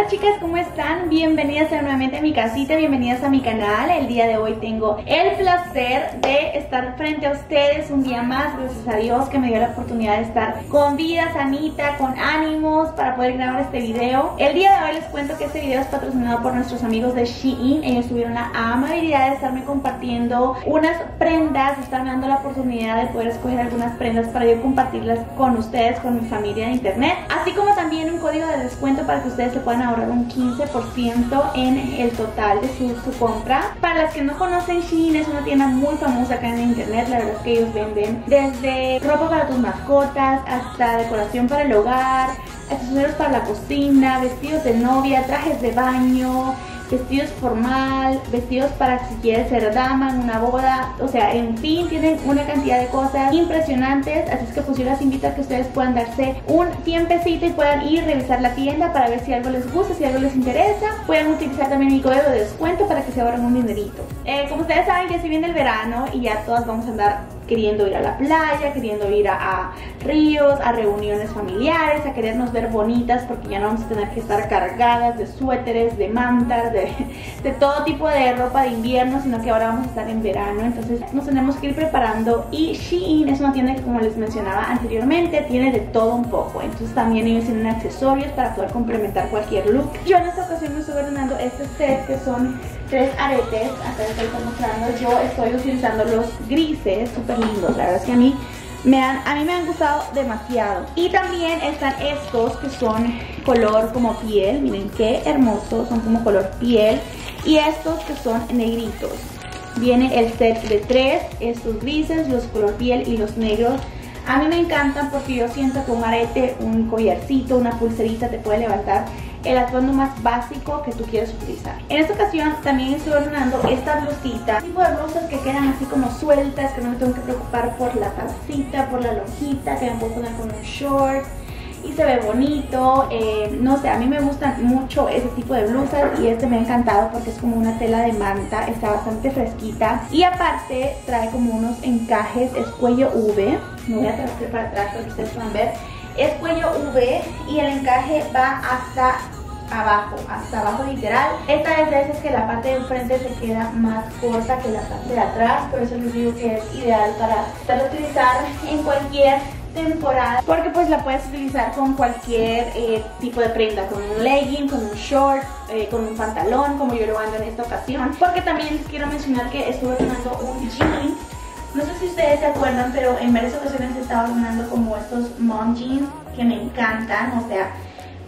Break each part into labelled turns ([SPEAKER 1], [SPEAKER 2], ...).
[SPEAKER 1] Hola chicas, ¿cómo están? Bienvenidas nuevamente a mi casita, bienvenidas a mi canal. El día de hoy tengo el placer de estar frente a ustedes un día más, gracias a Dios que me dio la oportunidad de estar con vida, sanita, con ánimos para poder grabar este video. El día de hoy les cuento que este video es patrocinado por nuestros amigos de Shein. Ellos tuvieron la amabilidad de estarme compartiendo unas prendas, estarme dando la oportunidad de poder escoger algunas prendas para yo compartirlas con ustedes, con mi familia de internet. Así como también un código de descuento para que ustedes se puedan ahorrar un 15% en el total de su, compra. Para las que no conocen, Shein es una tienda muy famosa acá en internet. La verdad es que ellos venden desde ropa para tus mascotas hasta decoración para el hogar, accesorios para la cocina, vestidos de novia, trajes de baño, vestidos formal, vestidos para si quieres ser dama en una boda, o sea, en fin, tienen una cantidad de cosas impresionantes, así es que pues yo las invito a que ustedes puedan darse un tiempecito y puedan ir a revisar la tienda para ver si algo les gusta, si algo les interesa, pueden utilizar también mi código de descuento para que se ahorren un dinerito. Eh, como ustedes saben, ya se viene el verano y ya todas vamos a andar queriendo ir a la playa, queriendo ir a, ríos, a reuniones familiares, a querernos ver bonitas porque ya no vamos a tener que estar cargadas de suéteres, de mantas, de, de todo tipo de ropa de invierno, sino que ahora vamos a estar en verano, entonces nos tenemos que ir preparando. Y Shein es una tienda que como les mencionaba anteriormente tiene de todo un poco, entonces también ellos tienen accesorios para poder complementar cualquier look. Yo en esta ocasión me estoy ordenando este set que son tres aretes, acá les estoy mostrando, yo estoy utilizando los grises, súper lindos, la verdad es que a mí me han, a mí me han gustado demasiado. Y también están estos que son color como piel. Miren qué hermosos, son como color piel. Y estos que son negritos. Viene el set de tres, estos grises, los color piel y los negros. A mí me encantan porque yo siento que un arete, un collarcito, una pulserita te puede levantar el atuendo más básico que tú quieres utilizar. En esta ocasión también estoy ordenando esta blusita, tipo de blusas que quedan así como sueltas, que no me tengo que preocupar por la pancita, por la lonjita, que me puedo poner con un short y se ve bonito, eh, no sé, a mí me gustan mucho ese tipo de blusas y este me ha encantado porque es como una tela de manta, está bastante fresquita y aparte trae como unos encajes, es cuello V, me voy a traer para atrás para que ustedes puedan ver es cuello V y el encaje va hasta abajo, hasta abajo literal. Esta es de esas que la parte de enfrente se queda más corta que la parte de atrás, por eso les digo que es ideal para, para utilizar en cualquier temporada porque pues la puedes utilizar con cualquier eh, tipo de prenda con un legging, con un short, eh, con un pantalón como yo lo ando en esta ocasión porque también les quiero mencionar que estuve tomando un jean no sé si ustedes se acuerdan, pero en varias ocasiones he estado ordenando como estos mom jeans que me encantan, o sea,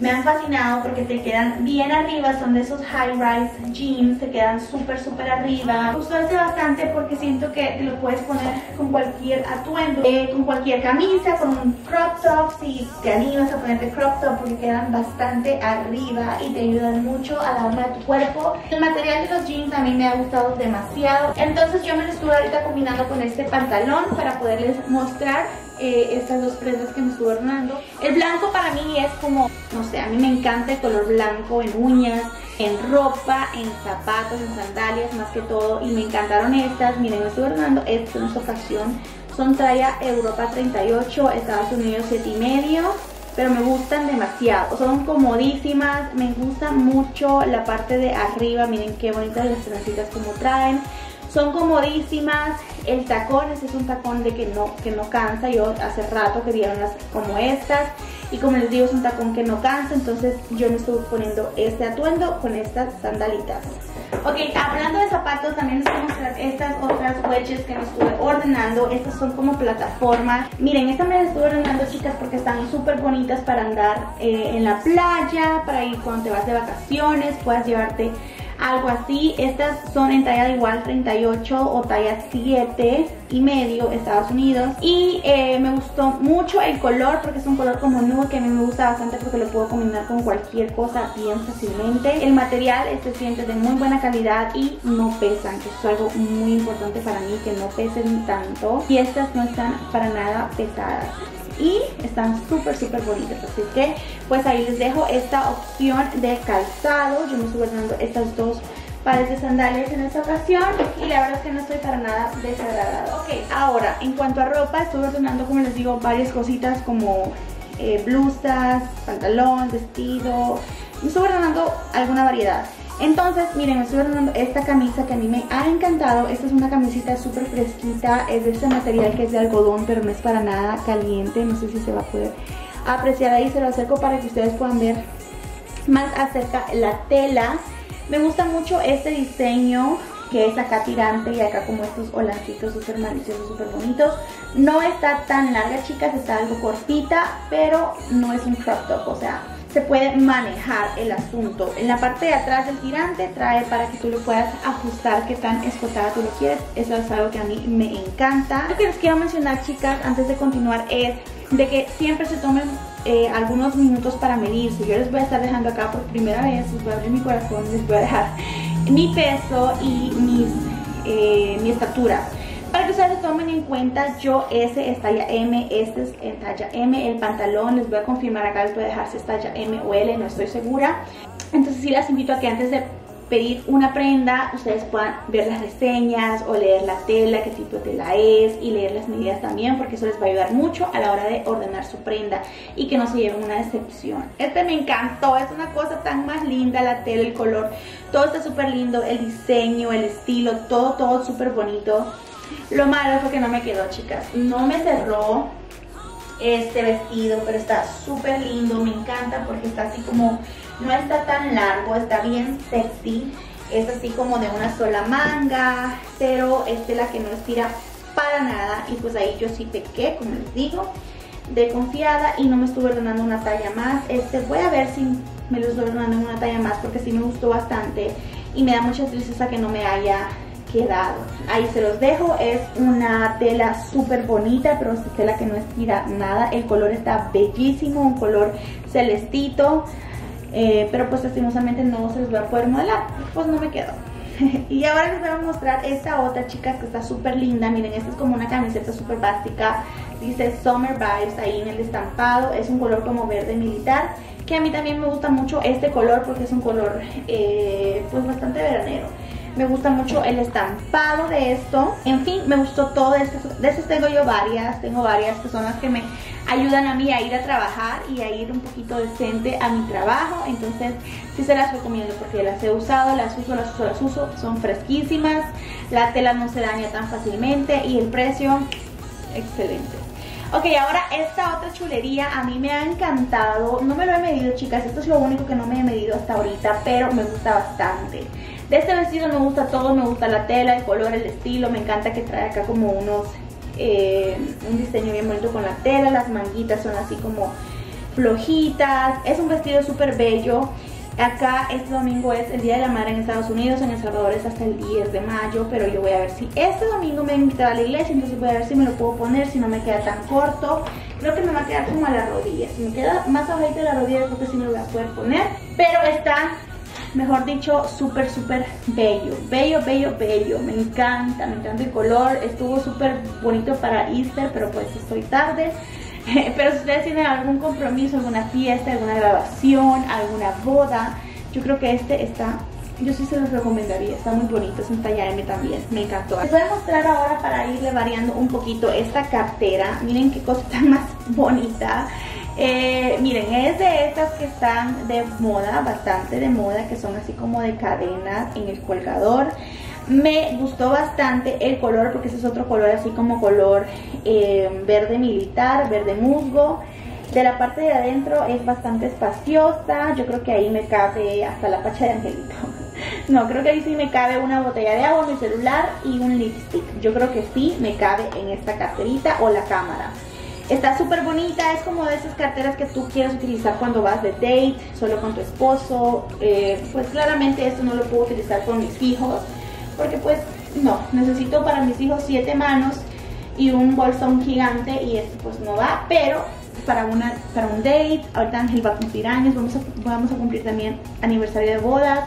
[SPEAKER 1] me han fascinado porque te quedan bien arriba, son de esos high rise jeans, te quedan súper súper arriba. Gustó este bastante porque siento que te lo puedes poner con cualquier atuendo, eh, con cualquier camisa, con un crop top, si te animas a ponerte crop top porque quedan bastante arriba y te ayudan mucho a la onda tu cuerpo. El material de los jeans a mí me ha gustado demasiado, entonces yo me lo estuve ahorita combinando con este pantalón para poderles mostrar eh, estas dos prendas que me estuve ordenando. El blanco para mí es como, no sé, a mí me encanta el color blanco en uñas, en ropa, en zapatos, en sandalias, más que todo. Y me encantaron estas. Miren, me estuve ordenando esta esta ocasión. Son talla Europa 38, Estados Unidos 7 y medio pero me gustan demasiado, son comodísimas, me gusta mucho la parte de arriba, miren qué bonitas las trencitas como traen, son comodísimas, el tacón, este es un tacón de que no, que no cansa, yo hace rato quería unas como estas y como les digo es un tacón que no cansa, entonces yo me estuve poniendo este atuendo con estas sandalitas. Ok, hablando de zapatos, también les voy a mostrar estas otras wedges que me estuve ordenando. Estas son como plataformas. Miren, esta me las estuve ordenando, chicas, porque están súper bonitas para andar eh, en la playa, para ir cuando te vas de vacaciones, puedas llevarte algo así. Estas son en talla igual 38 o talla 7 y medio Estados Unidos. Y eh, me gustó mucho el color porque es un color como nude que a mí me gusta bastante porque lo puedo combinar con cualquier cosa bien fácilmente. El material se siente de muy buena calidad y no pesan, que es algo muy importante para mí, que no pesen tanto. Y estas no están para nada pesadas y están súper súper bonitas. Así que pues ahí les dejo esta opción de calzado. Yo me estoy ordenando estas dos pares de sandalias en esta ocasión y la verdad es que no estoy para nada desagradada. Ok, ahora en cuanto a ropa estoy ordenando como les digo varias cositas como eh, blusas, pantalón, vestido. Me estoy ordenando alguna variedad. Entonces, miren, me estoy ordenando esta camisa que a mí me ha encantado. Esta es una camisita súper fresquita, es de ese material que es de algodón, pero no es para nada caliente. No sé si se va a poder apreciar ahí, se lo acerco para que ustedes puedan ver más acerca la tela. Me gusta mucho este diseño que es acá tirante y acá como estos holancitos súper maliciosos, súper bonitos. No está tan larga, chicas, está algo cortita, pero no es un crop top, o sea, se puede manejar el asunto. En la parte de atrás del tirante trae para que tú lo puedas ajustar qué tan escotada tú lo quieres. Eso es algo que a mí me encanta. Lo que les quiero mencionar, chicas, antes de continuar es de que siempre se tomen eh, algunos minutos para medirse. Yo les voy a estar dejando acá por primera vez, les voy a abrir mi corazón, les voy a dejar mi peso y eh, mi estatura. Para que ustedes tomen en cuenta, yo ese es talla M, este es en talla M, el pantalón, les voy a confirmar acá, les voy a dejar si es talla M o L, no estoy segura. Entonces sí las invito a que antes de pedir una prenda, ustedes puedan ver las reseñas o leer la tela, qué tipo de tela es y leer las medidas también porque eso les va a ayudar mucho a la hora de ordenar su prenda y que no se lleven una decepción. Este me encantó, es una cosa tan más linda la tela, el color, todo está súper lindo, el diseño, el estilo, todo, todo súper bonito. Lo malo fue que no me quedó, chicas, no me cerró este vestido, pero está súper lindo, me encanta porque está así como no está tan largo, está bien sexy. Es así como de una sola manga, pero es la que no estira para nada. Y pues ahí yo sí pequé, como les digo, de confiada y no me estuve ordenando una talla más. Este, voy a ver si me lo estoy ordenando en una talla más porque sí me gustó bastante. Y me da mucha tristeza que no me haya Ahí se los dejo, es una tela súper bonita, pero es tela que no estira nada. El color está bellísimo, un color celestito. Eh, pero pues lastimosamente no se los voy a poder modelar, pues no me quedó. y ahora les voy a mostrar esta otra, chicas, que está súper linda. Miren, esta es como una camiseta súper básica. Dice Summer Vibes ahí en el estampado. Es un color como verde militar. Que a mí también me gusta mucho este color porque es un color eh, pues bastante veranero. Me gusta mucho el estampado de esto. En fin, me gustó todo esto. De estos tengo yo varias. Tengo varias personas que me ayudan a mí a ir a trabajar y a ir un poquito decente a mi trabajo. Entonces, sí se las recomiendo porque las he usado, las uso, las uso, las uso. Son fresquísimas. La tela no se daña tan fácilmente y el precio, excelente. Ok, ahora esta otra chulería a mí me ha encantado. No me lo he medido, chicas. Esto es lo único que no me he medido hasta ahorita, pero me gusta bastante. De este vestido me gusta todo, me gusta la tela, el color, el estilo, me encanta que trae acá como unos, eh, un diseño bien bonito con la tela, las manguitas son así como flojitas, es un vestido súper bello. Acá este domingo es el Día de la Madre en Estados Unidos, en El Salvador es hasta el 10 de mayo, pero yo voy a ver si este domingo me invitado a la iglesia, entonces voy a ver si me lo puedo poner, si no me queda tan corto. Creo que me va a quedar como a la rodilla, si me queda más abajito de la rodilla creo que sí me lo voy a poder poner, pero está mejor dicho, súper, súper bello. Bello, bello, bello. Me encanta, me encanta el color. Estuvo súper bonito para Easter, pero pues estoy tarde. pero si ustedes tienen algún compromiso, alguna fiesta, alguna grabación, alguna boda, yo creo que este está... Yo sí se los recomendaría, está muy bonito, es un M también, me encantó. Les voy a mostrar ahora para irle variando un poquito esta cartera. Miren qué cosa más bonita. Eh, miren, es de estas que están de moda, bastante de moda, que son así como de cadena en el colgador. Me gustó bastante el color porque ese es otro color así como color eh, verde militar, verde musgo. De la parte de adentro es bastante espaciosa, yo creo que ahí me cabe hasta la pacha de angelito. No, creo que ahí sí me cabe una botella de agua, mi celular y un lipstick. Yo creo que sí me cabe en esta carterita o la cámara. Está súper bonita, es como de esas carteras que tú quieres utilizar cuando vas de date, solo con tu esposo. Eh, pues claramente esto no lo puedo utilizar con mis hijos, porque pues no, necesito para mis hijos siete manos y un bolsón gigante y esto pues no va, pero para, una, para un date, ahorita Ángel va a cumplir años, vamos a, vamos a cumplir también aniversario de bodas,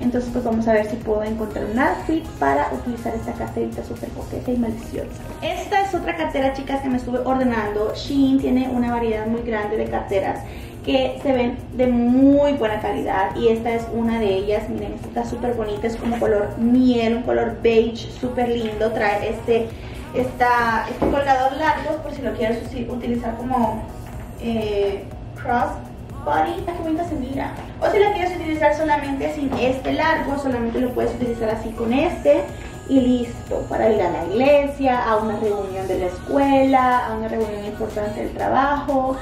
[SPEAKER 1] entonces pues vamos a ver si puedo encontrar un outfit para utilizar esta carterita súper coqueta y maliciosa. Esta es otra cartera, chicas, que me estuve ordenando. Shein tiene una variedad muy grande de carteras que se ven de muy buena calidad y esta es una de ellas, miren, esta está súper bonita, es como color miel, un color beige súper lindo, trae este, esta, este colgador largo por si lo quieres utilizar como eh, cross crossbody. Qué bonita se mira. O si la quieres utilizar solamente sin este largo, solamente lo puedes utilizar así con este y listo para ir a la iglesia, a una reunión de la escuela, a una reunión importante del trabajo.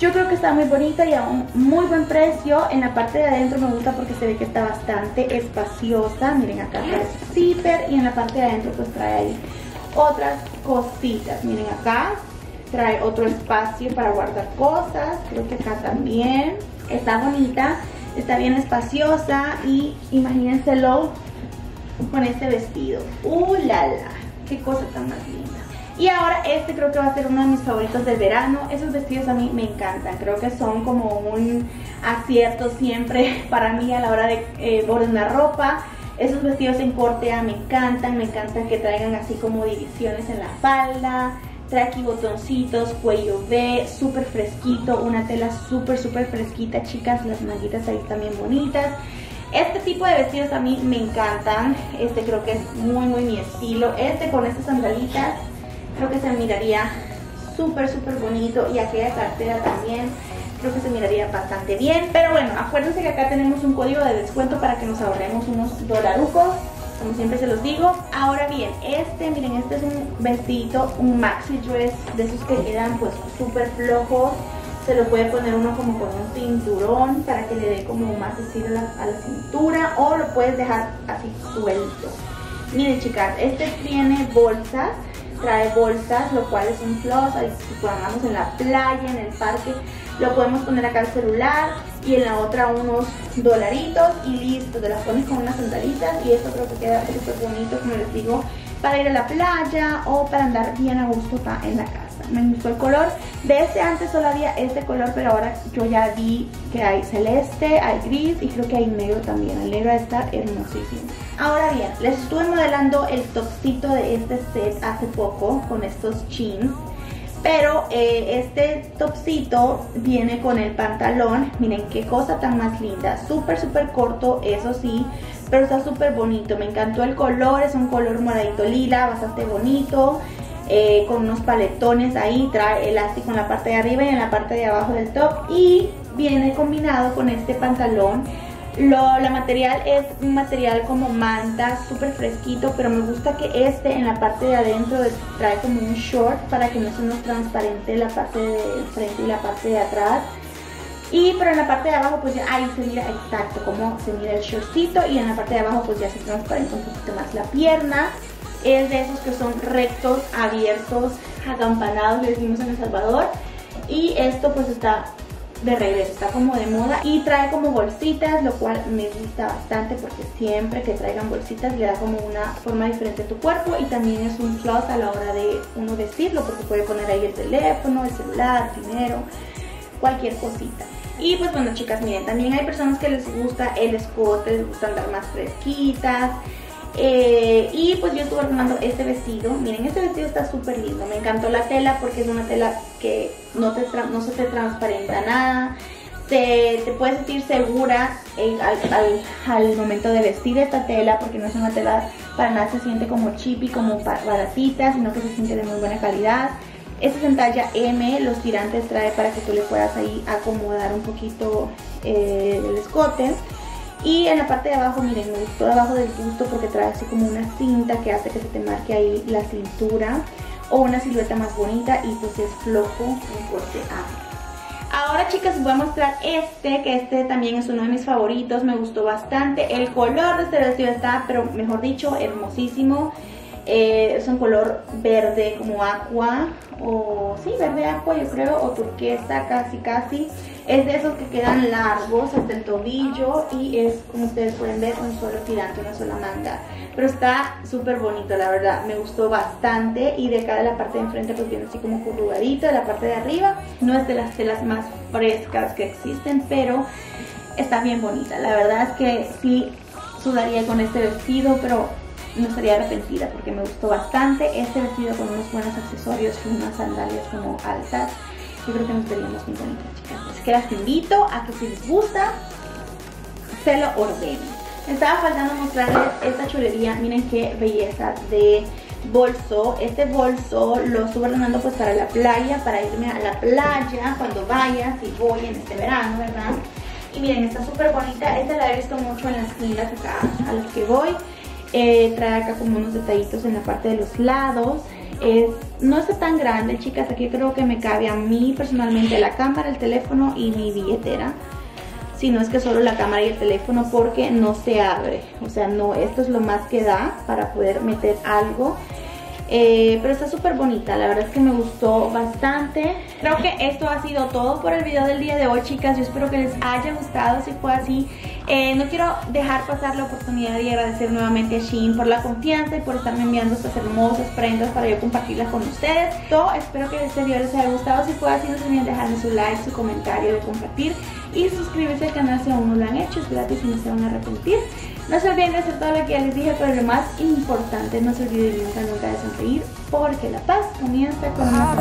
[SPEAKER 1] Yo creo que está muy bonita y a un muy buen precio. En la parte de adentro me gusta porque se ve que está bastante espaciosa. Miren acá trae zipper y en la parte de adentro pues trae ahí otras cositas. Miren acá trae otro espacio para guardar cosas. Creo que acá también está bonita. Está bien espaciosa y imagínenselo con este vestido. ¡Uh, la! ¡Qué cosa tan más linda! Y ahora este creo que va a ser uno de mis favoritos del verano. Esos vestidos a mí me encantan. Creo que son como un acierto siempre para mí a la hora de eh, ordenar ropa. Esos vestidos en corte me encantan. Me encanta que traigan así como divisiones en la falda. Aquí botoncitos, cuello V, súper fresquito. Una tela súper, súper fresquita, chicas. Las manguitas ahí también bonitas. Este tipo de vestidos a mí me encantan. Este creo que es muy, muy mi estilo. Este con estas sandalitas creo que se miraría súper, súper bonito. Y aquella cartera también creo que se miraría bastante bien. Pero bueno, acuérdense que acá tenemos un código de descuento para que nos ahorremos unos dolarucos. Como siempre se los digo. Ahora bien, este, miren, este es un vestido, un maxi dress de esos que quedan pues súper flojos se lo puede poner uno como con un cinturón para que le dé como más estilo a la, cintura o lo puedes dejar así suelto. Miren chicas, este tiene bolsas, trae bolsas, lo cual es un plus, si pongamos en la playa, en el parque, lo podemos poner acá el celular y en la otra unos dolaritos y listo, te las pones con unas sandalitas y esto creo que queda súper bonito, como les digo, para ir a la playa o para andar bien a gusto en la casa me gustó el color. De este antes solo había este color, pero ahora yo ya vi que hay celeste, hay gris y creo que hay negro también. El negro está hermosísimo. Ahora bien, les estuve modelando el topcito de este set hace poco con estos jeans. Pero eh, este topcito viene con el pantalón. Miren qué cosa tan más linda. Súper, súper corto, eso sí. Pero está súper bonito. Me encantó el color. Es un color moradito lila, bastante bonito. Eh, con unos paletones ahí, trae elástico en la parte de arriba y en la parte de abajo del top y viene combinado con este pantalón. Lo, la material es un material como manta, súper fresquito, pero me gusta que este en la parte de adentro trae como un short para que no se nos transparente la parte de frente y la parte de atrás. Y pero en la parte de abajo pues ya ahí se mira exacto como se mira el shortcito y en la parte de abajo pues ya se transparenta un poquito más la pierna es de esos que son rectos, abiertos, acampanados, le decimos en El Salvador. Y esto pues está de regreso, está como de moda y trae como bolsitas, lo cual me gusta bastante porque siempre que traigan bolsitas le da como una forma diferente a tu cuerpo y también es un plus a la hora de uno vestirlo porque puede poner ahí el teléfono, el celular, dinero, cualquier cosita. Y pues bueno chicas, miren, también hay personas que les gusta el escote, les gusta andar más fresquitas, eh, y pues yo estuve armando este vestido. Miren, este vestido está súper lindo. Me encantó la tela porque es una tela que no, se te transparenta nada. Te, te puedes sentir segura al, momento de vestir esta tela porque no es una tela para nada se siente como chippy, como baratita, sino que se siente de muy buena calidad. Esta es en talla M, los tirantes trae para que tú le puedas ahí acomodar un poquito eh, el escote. Y en la parte de abajo, miren, me gustó debajo del busto porque trae así como una cinta que hace que se te marque ahí la cintura o una silueta más bonita y pues es flojo, un corte A. Ahora chicas voy a mostrar este, que este también es uno de mis favoritos, me gustó bastante. El color de este vestido está, pero mejor dicho, hermosísimo. Eh, es un color verde como agua, o sí, verde agua yo creo, o turquesa casi casi. Es de esos que quedan largos hasta el tobillo y es, como ustedes pueden ver, un solo tirante, una sola manga. Pero está súper bonito, la verdad, me gustó bastante y de acá de la parte de enfrente pues viene así como currugadito, de la parte de arriba. No es de las telas más frescas que existen, pero está bien bonita. La verdad es que sí sudaría con este vestido, pero no estaría arrepentida porque me gustó bastante. Este vestido con unos buenos accesorios y unas sandalias como altas yo creo que nos veríamos muy bonitas, chicas. Que las invito a que si les gusta, se lo ordenen. estaba faltando mostrarles esta chulería. Miren qué belleza de bolso. Este bolso lo estuve ordenando pues para la playa, para irme a la playa cuando vaya, si voy en este verano, ¿verdad? Y miren, está súper bonita. Esta la he visto mucho en las tiendas acá a las que voy. Eh, trae acá como unos detallitos en la parte de los lados. Es, no está tan grande, chicas. Aquí creo que me cabe a mí personalmente la cámara, el teléfono y mi billetera. Si no es que solo la cámara y el teléfono porque no se abre. O sea, no, esto es lo más que da para poder meter algo. Eh, pero está súper bonita, la verdad es que me gustó bastante. Creo que esto ha sido todo por el video del día de hoy chicas. Yo espero que les haya gustado, si fue así. Eh, No quiero dejar pasar la oportunidad de agradecer nuevamente a Shein por la confianza Y por estarme enviando estas hermosas prendas para yo compartirlas con ustedes. Todo, espero que este video les haya gustado. Si fue así no se olviden dejarme su like, su comentario, de compartir Y suscribirse al canal si aún no lo han hecho, es gratis y no se van a arrepentir no se olviden de hacer todo lo que ya les dije, pero lo más importante, no se olviden nunca, nunca de sonreír, porque la paz comienza con una